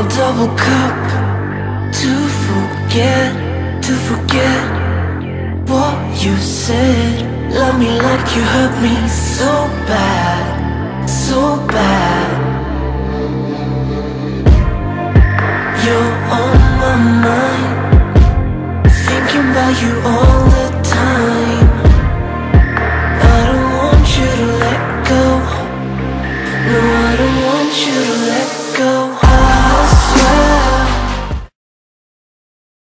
a double cup to forget, to forget what you said. Love me like you hurt me so bad, so bad. You're on my mind, thinking about you all the